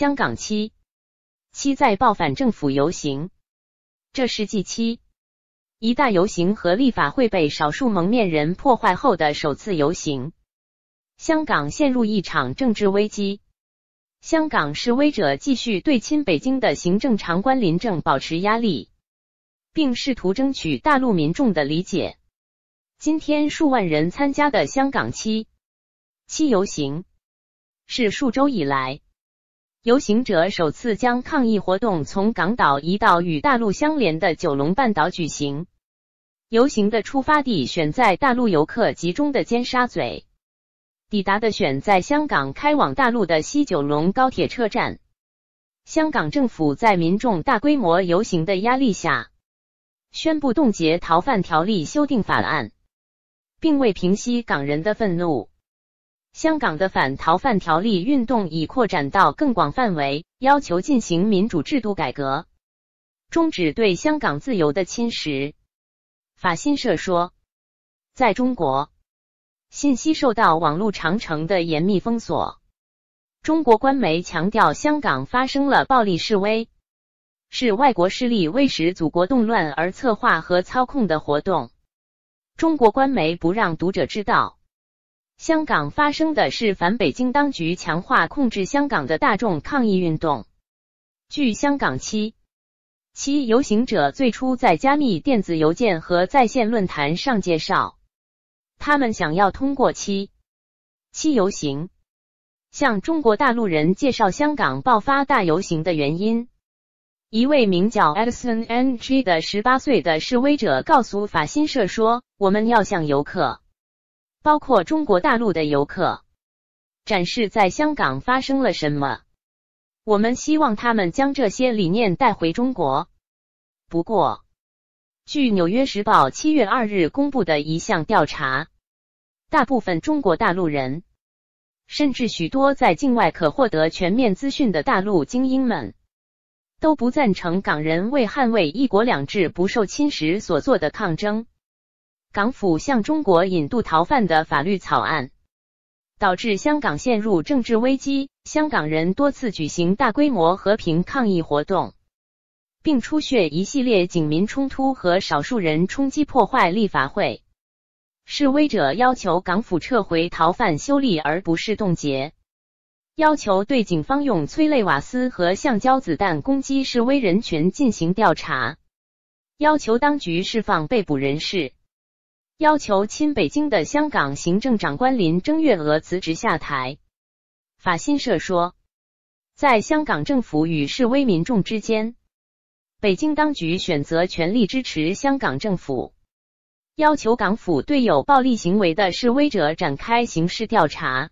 香港七七在报反政府游行，这是继七一大游行和立法会被少数蒙面人破坏后的首次游行。香港陷入一场政治危机，香港示威者继续对亲北京的行政长官林郑保持压力，并试图争取大陆民众的理解。今天数万人参加的香港七七游行，是数周以来。游行者首次将抗议活动从港岛移到与大陆相连的九龙半岛举行。游行的出发地选在大陆游客集中的尖沙咀，抵达的选在香港开往大陆的西九龙高铁车站。香港政府在民众大规模游行的压力下，宣布冻结逃犯条例修订法案，并未平息港人的愤怒。香港的反逃犯条例运动已扩展到更广范围，要求进行民主制度改革，终止对香港自由的侵蚀。法新社说，在中国，信息受到网络长城的严密封锁。中国官媒强调，香港发生了暴力示威，是外国势力为使祖国动乱而策划和操控的活动。中国官媒不让读者知道。香港发生的是反北京当局强化控制香港的大众抗议运动。据香港七七游行者最初在加密电子邮件和在线论坛上介绍，他们想要通过七七游行向中国大陆人介绍香港爆发大游行的原因。一位名叫 Edison Ng 的十八岁的示威者告诉法新社说：“我们要向游客。”包括中国大陆的游客展示在香港发生了什么。我们希望他们将这些理念带回中国。不过，据《纽约时报》七月二日公布的一项调查，大部分中国大陆人，甚至许多在境外可获得全面资讯的大陆精英们，都不赞成港人为捍卫“一国两制”不受侵蚀所做的抗争。港府向中国引渡逃犯的法律草案，导致香港陷入政治危机。香港人多次举行大规模和平抗议活动，并出血一系列警民冲突和少数人冲击破坏立法会。示威者要求港府撤回逃犯修例，而不是冻结；要求对警方用催泪瓦斯和橡胶子弹攻击示威人群进行调查；要求当局释放被捕人士。要求亲北京的香港行政长官林郑月娥辞职下台。法新社说，在香港政府与示威民众之间，北京当局选择全力支持香港政府，要求港府对有暴力行为的示威者展开刑事调查。